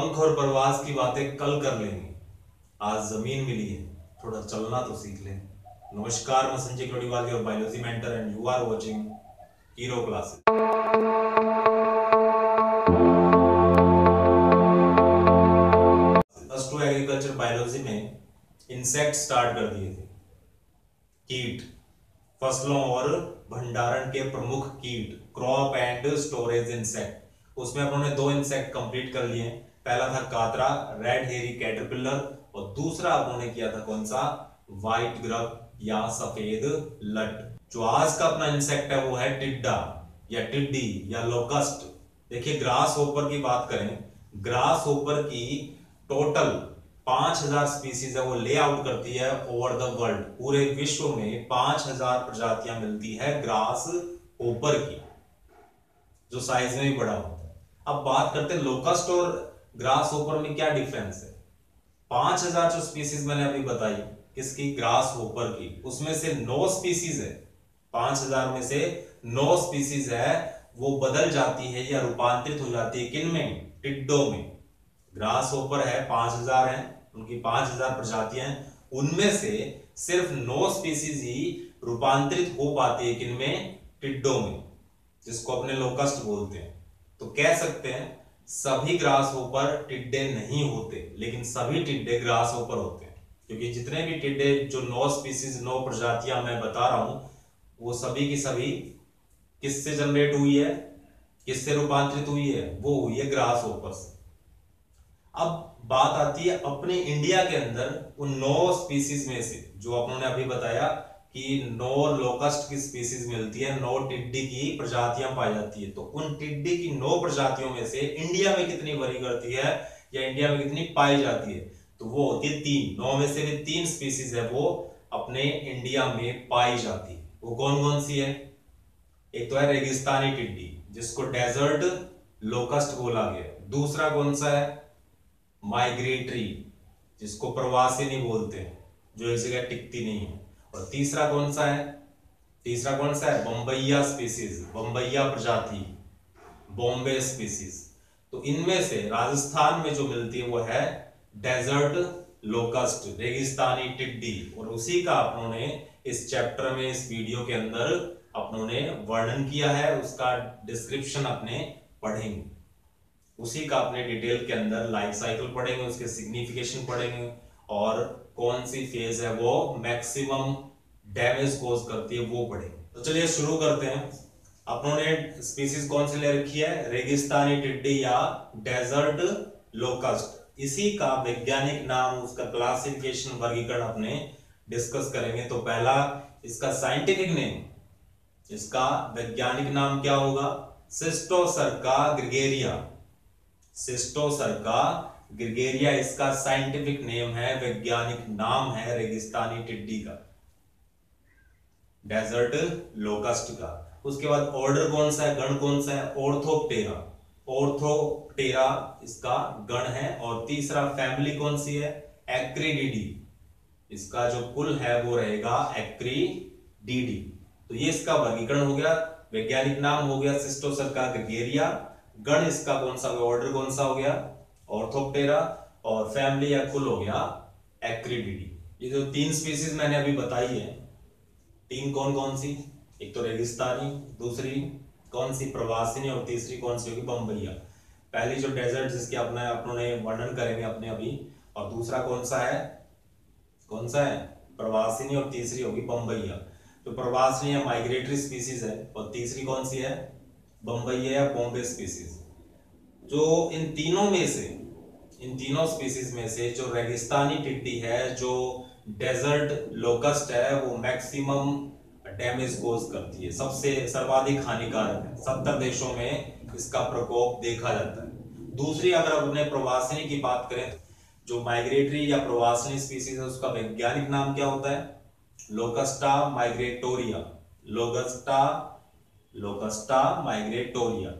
पंख और प्रवास की बातें कल कर लेंगे। आज ज़मीन मिली है, थोड़ा चलना तो सीख लें। नमस्कार, मैं Sanjay Kalodiwal your biology mentor and you are watching hero classes plus two agriculture biology में इंसेक्ट स्टार्ट कर दिए थे। कीट, फ़सलों और भंडारण के प्रमुख कीट क्रॉप एंड स्टोरेज इंसेक्ट उसमें उन्होंने दो इंसेक्ट कंप्लीट कर लिए। पहला था कातरा रेड हेरी कैटरपिलर और दूसरा उन्होंने किया था कौन सा? व्हाइट ग्रब या सफ़ेद लट। जो आज का अपना इंसेक्ट है वो है टिड्डा या टिड्डी या लोकस्ट देखिए ग्रास होपर की बात करें ग्रास होपर की टोटल पाँच हज़ार स्पीसीज है, वो ले आउट करती है ओवर द वर्ल्ड पूरे विश्व में पाँच हज़ार प्रजातियाँ मिलती है ग्रास ओपर की, जो साइज़ में भी बड़ा होता है। अब बात करते हैं लोकस्ट और ग्रास ओपर में क्या डिफरेंस है? पाँच हज़ार जो स्पीसीज मैंने अभी बताई, किसकी? ग्रास ओपर की। उसमें से नौ स्पीसीज है। पाँच हज़ार में से नौ स्पीसीज है, वो बदल जाती है या रूपांतरित हो जाती है किन में? टिड्डो में। ग्रास ओपर है, पाँच हज़ार है, उनकी पाँच हज़ार प्रजातियाँ हैं। उनमें से सिर्फ़ नौ स्पीसीज ही रूपांतरित हो पाती है किनमें टिड्डो में, जिसको अपने लोकस्ट बोलते हैं। तो कह सकते हैं सभी ग्रास ऊपर टिड्डे नहीं होते, लेकिन सभी टिड्डे ग्रास ऊपर होते हैं। क्योंकि जितने भी टिड्डे, जो नौ स्पीसीज नौ प्रजातियाँ मैं बता रहा हूँ, वो सभी की सभी किससे जनरेट हुई है? किससे रूपांतरित हुई है? वो हुई है ग्रास ऊपर से। अब बात आती है अपने इंडिया के अंदर उन नौ स्पीसीज में से, जो अपनों ने अभी बताया कि नौ लोकस्ट की स्पीसीज मिलती है नौ टिड्डी की प्रजातियाँ पाई जाती है। तो उन टिड्डी की नौ प्रजातियों में से इंडिया में कितनी वरी करती है या इंडिया में कितनी पाई जाती है? तो वो होती है तीन। नौ में से भी तीन स्पीसीज है वो अपने इंडिया में पाई जाती है। वो कौन कौन सी है? एक तो है रेगिस्तानी टिड्डी, जिसको डेजर्ट लोकस्ट बोला गया दूसरा कौन सा है? माइग्रेटरी जिसको प्रवासी नहीं बोलते जो एक जगह टिकती नहीं है। और तीसरा कौन सा है? तीसरा कौन सा है? बम्बैया स्पीसीज बम्बैया प्रजाति, बॉम्बे स्पीसीज तो इनमें से राजस्थान में जो मिलती है वो है डेजर्ट लोकस्ट रेगिस्तानी टिड्डी. और उसी का अपनों ने इस चैप्टर में, इस वीडियो के अंदर अपनों ने वर्णन किया है, उसका डिस्क्रिप्शन अपने पढ़ेंगे. उसी का अपने डिटेल के अंदर लाइफ साइकिल पढ़ेंगे, उसके सिग्निफिकेशन पढ़ेंगे और कौन सी फ़ेज़ है वो? मैक्सिमम डैमेज कोज करती है, वो पढ़ेंगे तो चलिए शुरू करते हैं। अपनों स्पीसीज कौन सी ले रखी है? रेगिस्तानी टिड्डी या डेजर्ट लोकस्ट इसी का वैज्ञानिक नाम, उसका क्लासिफिकेशन वर्गीकरण अपने डिस्कस करेंगे। तो पहला, इसका साइंटिफिक नेम इसका वैज्ञानिक नाम क्या होगा? सिस्टोसर्का ग्रिगेरिया। सिस्टोसर्का ग्रिगेरिया इसका साइंटिफिक नेम है, वैज्ञानिक नाम है रेगिस्तानी टिड्डी का। डेजर्ट लोकस्ट का। उसके बाद ऑर्डर कौन सा है? गण कौन सा है? ऑर्थोप्टेरा। ऑर्थोप्टेरा इसका गण है और तीसरा फैमिली कौन सी है? एक्रीडिडी। इसका जो कुल है वो रहेगा एक्रीडिडी। तो ये इसका वर्गीकरण हो गया, वैज्ञानिक नाम हो गया सिस्टोसर्का ग्रिगेरिया। गण इसका कौन सा ऑर्डर कौन सा हो गया? ऑर्थोप्टेरा और फैमिली या कुल हो गया एक्रीडिडी ये जो तीन स्पीसीज मैंने अभी बताई है, तीन कौन कौन सी? एक तो रेगिस्तानी, दूसरी कौन सी प्रवासिनी और तीसरी कौन सी होगी बम्बैया पहली जो डेजर्ट जिसके अपने अपनों वर्णन करेंगे अपने अभी, और दूसरा कौन सा है? कौन सा है? प्रवासिनी और तीसरी होगी बम्बैया तो प्रवासिनी या माइग्रेटरी स्पीसीज है, और तीसरी कौन सी है? बम्बई या बॉम्बे स्पीसीज जो इन तीनों में से इन तीनों स्पीसीज में से जो रेगिस्तानी टिड्डी है, जो डेजर्ट लोकस्ट है, वो मैक्सिमम डैमेज कोज करती है। सबसे सर्वाधिक हानिकारक है। सत्तर देशों में इसका प्रकोप देखा जाता है। दूसरी अगर अपने प्रवासिनी की बात करें, जो माइग्रेटरी या प्रवासिनी स्पीसीज है, उसका वैज्ञानिक नाम क्या होता है? लोकस्टा माइग्रेटोरिया लोकस्टा लोकस्टा माइग्रेटोरिया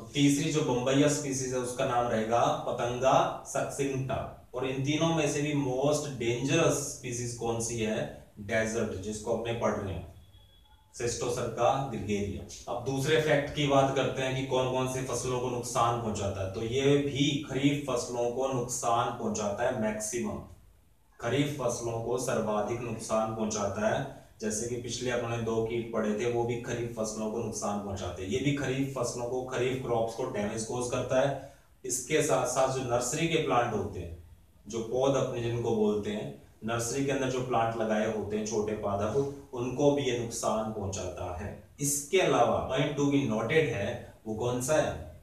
और तीसरी जो बम्बैया स्पीसीज है, उसका नाम रहेगा पतंगा सक्सिंगटा। और इन तीनों में से भी मोस्ट डेंजरस स्पीसीज कौन सी है? डेजर्ट जिसको अपने पढ़ रहे हैं। सेस्टोसरका अब दूसरे फैक्ट की बात करते हैं कि कौन कौन सी फ़सलों को नुकसान पहुंचाता है। तो ये भी खरीफ फ़सलों को नुकसान पहुंचाता है मैक्सिमम खरीफ फ़सलों को सर्वाधिक नुकसान पहुंचाता है। जैसे कि पिछले अपने दो कीट पड़े थे, वो भी खरीफ फ़सलों को नुकसान पहुंचाते हैं। ये भी खरीफ फ़सलों को, खरीफ क्रॉप्स को डैमेज कोज करता है। इसके साथ साथ जो नर्सरी के प्लांट होते हैं, जो पौध अपने जिनको बोलते हैं नर्सरी के अंदर जो प्लांट लगाए होते हैं छोटे पादप, उनको भी ये नुकसान पहुंचाता है। इसके अलावा पॉइंट टू बी नोटेड है, वो कौन सा है?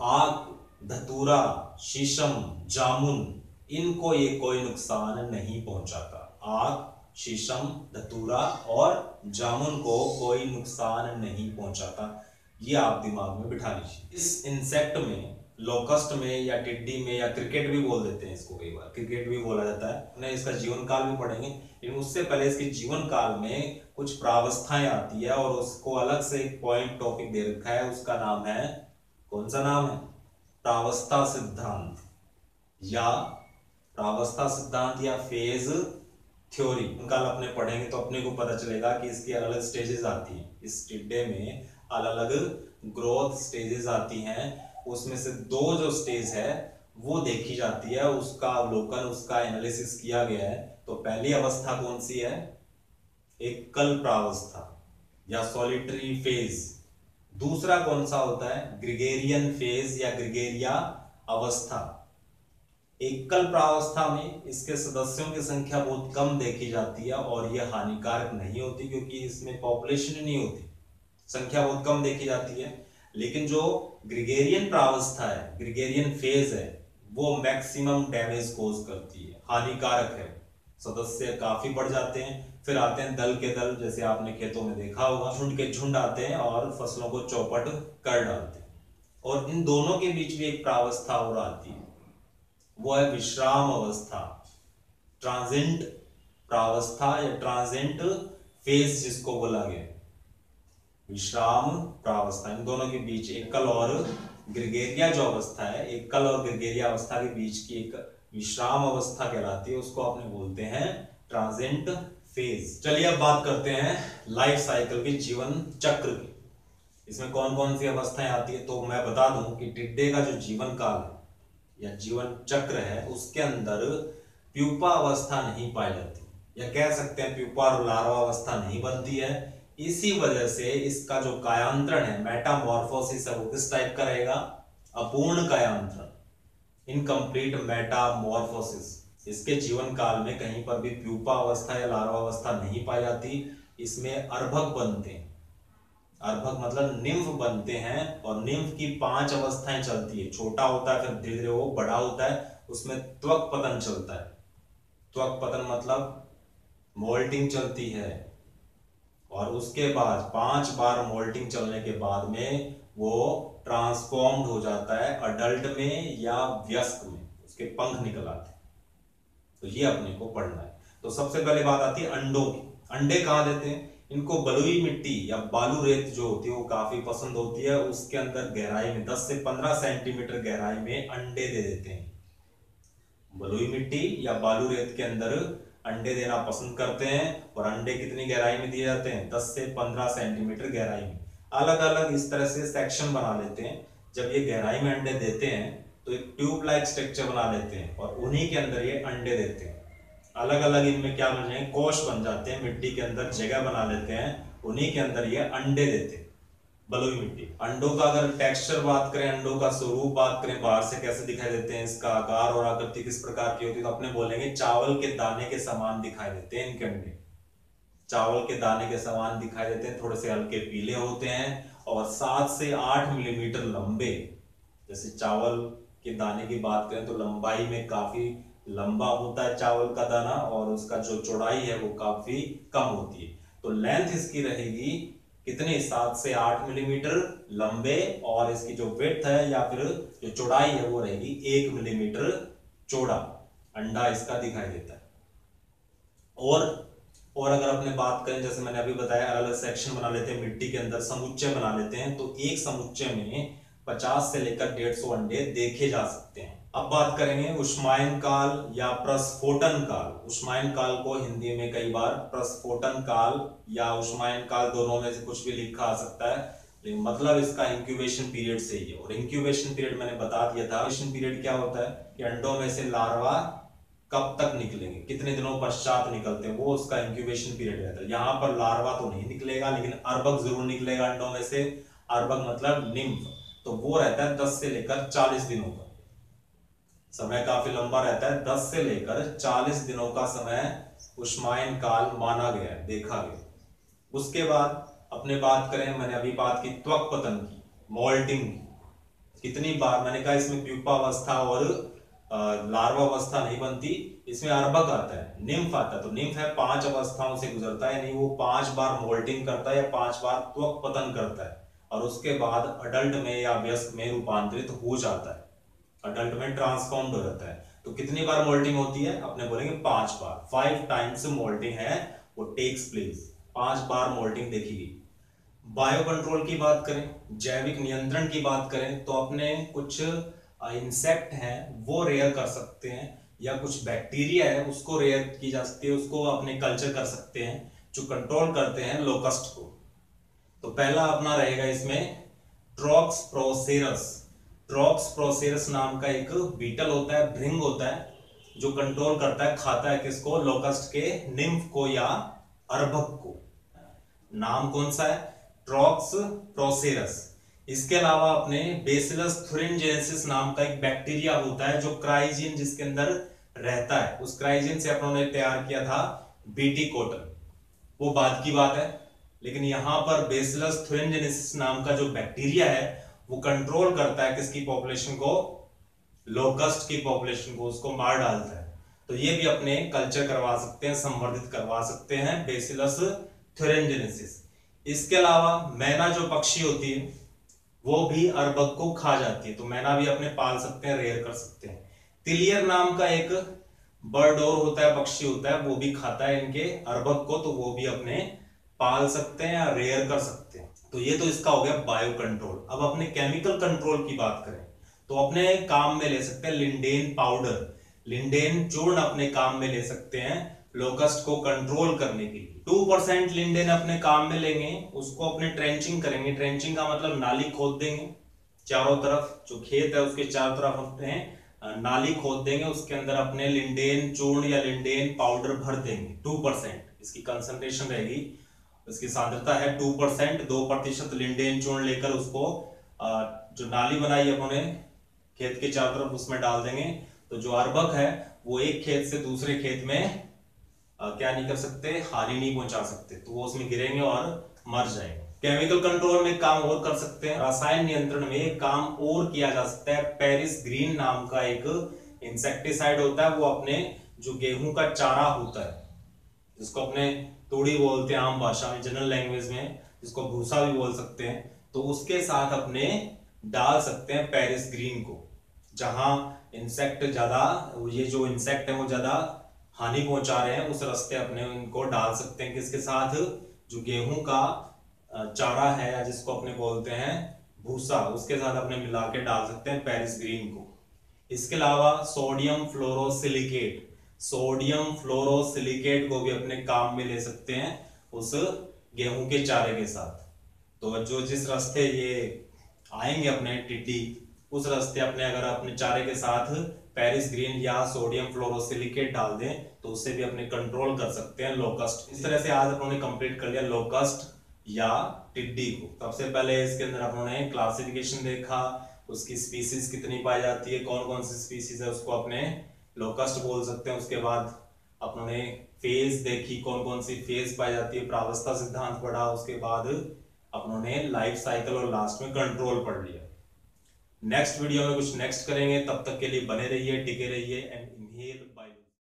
आग, धतूरा, शीशम, जामुन, इनको ये कोई नुकसान नहीं पहुंचाता। आग शीशम, धतूरा और जामुन को कोई नुकसान नहीं पहुंचाता। ये आप दिमाग में बिठा लीजिए। इस इंसेक्ट में लोकस्ट में या टिड्डी में या क्रिकेट भी बोल देते हैं इसको कई बार। क्रिकेट भी बोला जाता है। उन्हें इसका जीवन काल भी पढ़ेंगे, लेकिन उससे पहले इसके जीवन काल में कुछ प्रावस्थाएँ आती है और उसको अलग से एक पॉइंट टॉपिक दे रखा है। उसका नाम है, कौन सा नाम है? प्रावस्था सिद्धांत या प्रावस्था सिद्धांत या फ़ेज़ थ्योरी कल अपने पढ़ेंगे तो अपने को पता चलेगा कि इसकी अलग अलग स्टेजेस आती हैं। इस टिड्डे में अलग अलग ग्रोथ स्टेजेस आती हैं। उसमें से दो जो स्टेज है, वो देखी जाती है, उसका अवलोकन, उसका एनालिसिस किया गया है। तो पहली अवस्था कौन सी है? एक कल प्रावस्था या सॉलिटरी फ़ेज़ दूसरा कौन सा होता है? ग्रिगेरियन फ़ेज़ या ग्रिगेरिया अवस्था। एकल प्रावस्था में इसके सदस्यों की संख्या बहुत कम देखी जाती है और यह हानिकारक नहीं होती क्योंकि इसमें पॉपुलेशन नहीं होती। संख्या बहुत कम देखी जाती है। लेकिन जो ग्रिगेरियन प्रावस्था है ग्रिगेरियन फ़ेज़ है, वो मैक्सिमम डैमेज कोज करती है। हानिकारक है। सदस्य काफ़ी बढ़ जाते हैं, फिर आते हैं दल के दल, जैसे आपने खेतों में देखा होगा। झुंड के झुंड आते हैं और फ़सलों को चौपट कर डालते हैं। और इन दोनों के बीच भी एक प्रावस्था और आती है। वो है विश्राम अवस्था ट्रांजेंट प्रावस्था या ट्रांजेंट फ़ेज़ जिसको बोला गया विश्राम प्रावस्था, इन दोनों के बीच एकल और ग्रिगेरिया जो अवस्था है, एकल और ग्रिगेरिया अवस्था के बीच की एक विश्राम अवस्था कहलाती है, उसको अपने बोलते हैं ट्रांजेंट फ़ेज़ चलिए अब बात करते हैं लाइफ साइकिल के जीवन चक्र की। इसमें कौन कौन सी अवस्थाएँ आती है? तो मैं बता दूँ कि टिड्डे का जो जीवन काल है या जीवन चक्र है, उसके अंदर प्यूपा अवस्था नहीं पाई जाती। या कह सकते हैं प्यूपा और लार्वा अवस्था नहीं बनती है। इसी वजह से इसका जो कायांतरण है मेटामॉर्फोसिस है, वो किस टाइप का रहेगा? अपूर्ण कायांतरण। इनकम्प्लीट मेटामॉर्फोसिस इसके जीवन काल में कहीं पर भी प्यूपा अवस्था या लार्वा अवस्था नहीं पाई जाती। इसमें अर्भक बनते हैं। अर्भक मतलब निम्फ बनते हैं और निम्फ की पाँच अवस्थाएँ चलती है। छोटा होता है, फिर धीरे धीरे वो बड़ा होता है, उसमें त्वक पतन चलता है। त्वक पतन मतलब मोल्टिंग चलती है। और उसके बाद पाँच बार मोल्टिंग चलने के बाद में वो ट्रांसफॉर्म्ड हो जाता है अडल्ट में या व्यस्क में। उसके पंख निकल आते हैं। तो ये अपने को पढ़ना है। तो सबसे पहले बात आती है अंडों की। अंडे कहाँ देते हैं? इनको बलुई मिट्टी या बालू रेत जो होती है वो काफ़ी पसंद होती है, उसके अंदर गहराई में 10 से 15 सेंटीमीटर गहराई में अंडे दे देते हैं। बलुई मिट्टी या बालू रेत के अंदर अंडे देना पसंद करते हैं और अंडे कितनी गहराई में दिए जाते हैं? 10 से 15 सेंटीमीटर गहराई में। अलग अलग इस तरह से सेक्शन बना लेते हैं। जब ये गहराई में अंडे देते हैं तो एक ट्यूब लाइक स्ट्रक्चर बना लेते हैं और उन्हीं के अंदर ये अंडे देते हैं। अलग अलग इनमें क्या बन जाएँगे? कोश बन जाते हैं, मिट्टी के अंदर जगह बना लेते हैं, उन्हीं के अंदर ये अंडे देते हैं, बलुई मिट्टी। अंडों का अगर टेक्सचर बात करें, अंडों का स्वरूप बात करें, बाहर से कैसे दिखाई देते हैं, इसका आकार और आकृति किस प्रकार की होती है तो अपने बोलेंगे चावल के दाने के समान दिखाई देते हैं इनके अंडे। चावल के दाने के समान दिखाई देते हैं, थोड़े से हल्के पीले होते हैं और सात से आठ मिलीमीटर लंबे। जैसे चावल के दाने की बात करें तो लंबाई में काफ़ी लंबा होता है चावल का दाना और उसका जो चौड़ाई है वो काफ़ी कम होती है। तो लेंथ इसकी रहेगी कितने? सात से आठ मिलीमीटर लंबे और इसकी जो वेथ है या फिर जो चौड़ाई है वो रहेगी एक मिलीमीटर चौड़ा। अंडा इसका दिखाई देता है। और और अगर अपने बात करें, जैसे मैंने अभी बताया, अलग अलग सेक्शन बना लेते हैं, मिट्टी के अंदर समुच्चय बना लेते हैं तो एक समुच्चय में 50 से लेकर 150 अंडे देखे जा सकते हैं। अब बात करेंगे उष्मायन काल या प्रस्फोटन काल। उष्मायन काल को हिंदी में कई बार प्रस्फोटन काल या उष्मायन काल दोनों में से कुछ भी लिखा आ सकता है। लेकिन मतलब इसका इंक्यूबेशन पीरियड से ही है। और इंक्यूबेशन पीरियड मैंने बता दिया था। इंक्यूबेशन पीरियड क्या होता है कि अंडों में से लार्वा कब तक निकलेंगे? कितने दिनों पश्चात निकलते हैं? वो उसका इंक्यूबेशन पीरियड रहता है। यहाँ पर लार्वा तो नहीं निकलेगा, लेकिन अर्बक ज़रूर निकलेगा अंडों में से। अर्बक मतलब निम्फ। तो वो रहता है दस से लेकर चालीस दिनों का समय काफ़ी लंबा रहता है। दस से लेकर चालीस दिनों का समय उष्मायन काल माना गया है, देखा गया उसके बाद अपने बात करें, मैंने अभी बात की त्वक पतन की, मोल्टिंग की। कितनी बार मैंने कहा इसमें प्यूपावस्था और लार्वा अवस्था नहीं बनती, इसमें अर्बक आता है, निम्फ आता है। तो निम्फ है, पाँच अवस्थाओं से गुजरता है नहीं वो पाँच बार मोल्टिंग करता है या पाँच बार त्वक पतन करता है, और उसके बाद अडल्ट में या व्यस्क में रूपांतरित हो जाता है। अडल्ट में ट्रांसफॉर्म हो जाता है। तो कितनी बार मोल्टिंग होती है? अपने बोलेंगे पाँच बार। फाइव टाइम्स मोल्टिंग है, वो टेक्स प्लेस पाँच बार मोल्टिंग देखी गई बायो कंट्रोल की बात करें, जैविक नियंत्रण की बात करें तो अपने कुछ इंसेक्ट हैं, वो रेयर कर सकते हैं, या कुछ बैक्टीरिया है, उसको रेयर की जा सकती है, उसको अपने कल्चर कर सकते हैं, जो कंट्रोल करते हैं लोकस्ट को। तो पहला अपना रहेगा इसमें ट्रॉक्स प्रोसेरस ट्रॉक्स प्रोसेरस नाम का एक बीटल होता है, भृंग होता है, जो कंट्रोल करता है, खाता है किसको? लोकस्ट के निम्फ को या अर्भक को। नाम कौन सा है? ट्रॉक्स प्रोसेरस इसके अलावा अपने बेसिलस थुरिनजेंसिस नाम का एक बैक्टीरिया होता है, जो क्राइजिन जिसके अंदर रहता है। उस क्राइजिन से अपनों ने तैयार किया था बीटी कॉटन वो बाद की बात है, लेकिन यहाँ पर बेसिलस थुरिनजेंसिस नाम का जो बैक्टीरिया है वो कंट्रोल करता है किसकी पॉपुलेशन को? लोकस्ट की पॉपुलेशन को, उसको मार डालता है। तो ये भी अपने कल्चर करवा सकते हैं, संवर्धित करवा सकते हैं बेसिलस थुरेंजेनेसिस इसके अलावा मैना जो पक्षी होती है, वो भी अरबक को खा जाती है। तो मैना भी अपने पाल सकते हैं रेयर कर सकते हैं। तिलियर नाम का एक बर्ड और होता है, पक्षी होता है, वो भी खाता है इनके अरबक को तो वो भी अपने पाल सकते हैं या रेयर कर सकते हैं। तो ये तो इसका हो गया बायो कंट्रोल अब अपने केमिकल कंट्रोल की बात करें तो अपने काम में ले सकते हैं लिंडेन पाउडर. लिंडेन चूर्ण अपने काम में ले सकते हैं लोकस्ट को कंट्रोल करने के लिए. टू परसेंट लिंडेन अपने काम में लेंगे, उसको अपने ट्रेंचिंग करेंगे. ट्रेंचिंग का मतलब नाली खोद देंगे, चारों तरफ़. जो खेत है, उसके चारों तरफ़ अपने नाली खोद देंगे, उसके अंदर अपने लिंडेन चूर्ण या लिंडेन पाउडर भर देंगे. टू परसेंट इसकी कंसंट्रेशन रहेगी इसकी सांद्रता है टू परसेंट, दो प्रतिशत लिंडेन चूर्ण लेकर उसको जो नाली बनाई अपने खेत के चारों तरफ़ उसमें डाल देंगे। तो जो अर्बक है, वो एक खेत से दूसरे खेत में क्या नहीं कर सकते, हानि नहीं पहुँचा सकते। तो वो उसमें गिरेंगे और मर जाएँगे। केमिकल कंट्रोल में काम और कर सकते हैं। रसायन नियंत्रण में काम और किया जा सकता है। पेरिस ग्रीन नाम का एक इंसेक्टिसाइड होता है, वो अपने जो गेहूँ का चारा होता है, जिसको अपने तोड़ी बोलते हैं आम भाषा में जनरल लैंग्वेज में, जिसको भूसा भी बोल सकते हैं। तो उसके साथ अपने डाल सकते हैं पेरिस ग्रीन को, जहाँ इंसेक्ट ज़्यादा, ये जो इंसेक्ट है वो ज़्यादा हानि पहुँचा रहे हैं, उस रास्ते अपने उनको डाल सकते हैं। किसके साथ? जो गेहूँ का चारा है, या जिसको अपने बोलते हैं भूसा, उसके साथ अपने मिला के डाल सकते हैं पेरिस ग्रीन को। इसके अलावा सोडियम फ्लोरोसिलिकेट सोडियम फ्लोरोसिलिकेट को भी अपने काम में ले सकते हैं उस गेहूँ के चारे के साथ। तो जो जिस रास्ते ये आएँगे अपने टिड्डी, उस रास्ते अपने अगर अपने चारे के साथ पेरिस ग्रीन या सोडियम फ्लोरोसिलिकेट डाल दें तो उससे भी अपने कंट्रोल कर सकते हैं लोकस्ट इस तरह से आज अपने कंप्लीट कर लिया लोकस्ट या टिड्डी को। सबसे पहले इसके अंदर अपने क्लासिफिकेशन देखा, उसकी स्पीसीज कितनी पाई जाती है कौन कौन सी स्पीसीज है, उसको अपने लोकस्ट बोल सकते हैं, उसके बाद अपने फ़ेज़ देखी कौन कौन सी फ़ेज़ पाई जाती है, प्रावस्था सिद्धांत पढ़ा, उसके बाद अपनों ने लाइफ साइकिल और लास्ट में कंट्रोल पढ़ लिया। नेक्स्ट वीडियो में कुछ नेक्स्ट करेंगे, तब तक के लिए बने रहिए, टिके रहिए एंड इनहेल